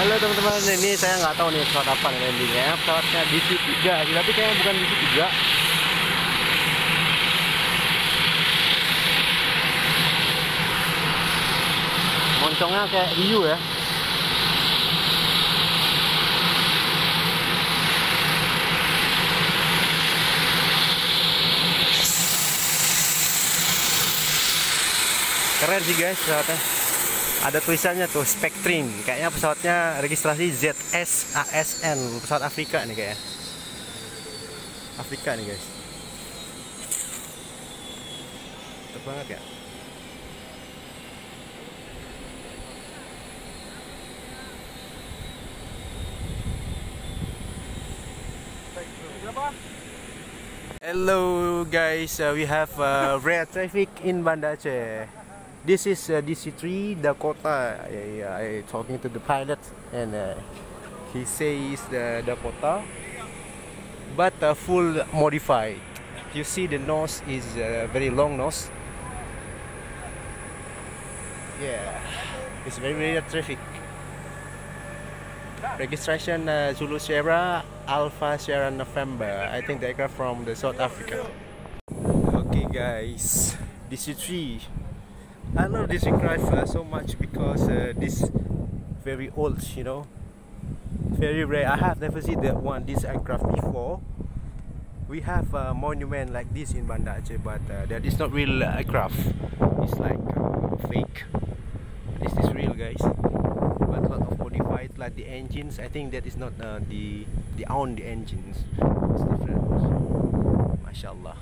teman-teman. Ini saya nggak tahu nih pesawat apa nih landingnya pesawatnya DC-3 sih tapi kayaknya bukan DC-3 moncongnya kayak hiu ya. Keren sih guys pesawatnya ada tulisannya tuh Spectrum. Kayaknya pesawatnya registrasi ZS ASN pesawat Afrika nih kayaknya. Afrika nih guys. Mantap banget ya. Hello guys, uh, we have uh, rare traffic in Banda Aceh. This is uh, DC3 Dakota. I, I talking to the pilot and uh, he says the Dakota, but uh, full modified. You see the nose is uh, very long nose. Yeah, it's very very traffic. Registration uh, Zulu Sierra Alpha Sierra November. I think the aircraft from the South Africa. Okay guys, DC3 I love this aircraft uh, so much because uh, this very old, you know, very rare. I have never seen that one this aircraft before. We have a monument like this in Banda Aceh, but uh, that is not real aircraft. It's like uh, fake. This is real, guys. But lot of modified, like the engines. I think that is not uh, the the own the engines. It's different. Mashallah.